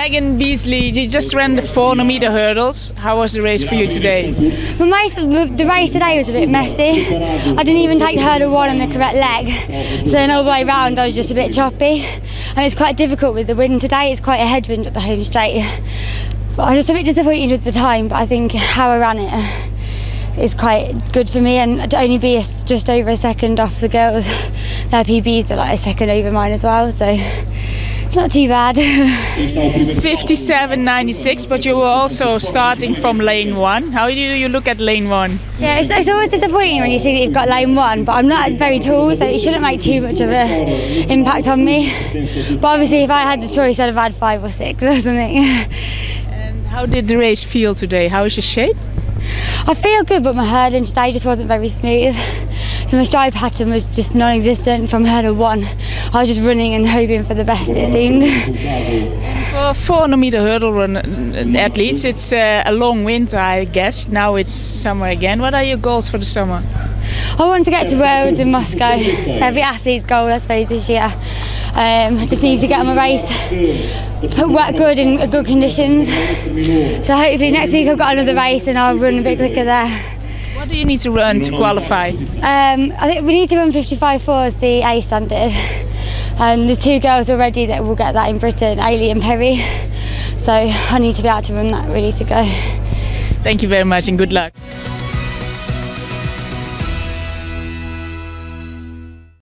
Megan Beesley, you just ran the 400 meter hurdles. How was the race for you today? Well, most the race today was a bit messy. I didn't even take hurdle one on the correct leg, so then all the way round I was just a bit choppy, and it's quite difficult with the wind today. It's quite a headwind at the home straight. But I'm just a bit disappointed with the time, but I think how I ran it is quite good for me, and to only be just over a second off the girls, their PBs are like a second over mine as well, so not too bad. 57.96, but you were also starting from lane one. How do you look at lane one? Yeah, it's, it's, always disappointing when you see that you've got lane one, but I'm not very tall, so it shouldn't make too much of an impact on me. But obviously, if I had the choice, I'd have had five or six or something. And how did the race feel today? How is your shape? I feel good, but my hurdling today just wasn't very smooth. So my stride pattern was just non-existent from hurdle one. I was just running and hoping for the best, it seemed. For 400 meter hurdle run at least, it's uh, a long winter, I guess. Now it's summer again. What are your goals for the summer? I want to get to Worlds in Moscow. It's every athlete's goal, I suppose, this year. Um, I just need to get on my race, put work good in good conditions. So hopefully next week I've got another race and I'll run a bit quicker there. What do you need to run to qualify? Um, I think we need to run 55.4 as the A standard. And there's two girls already that will get that in Britain, Eilidh and Perri. So I need to be able to run that really to go. Thank you very much and good luck.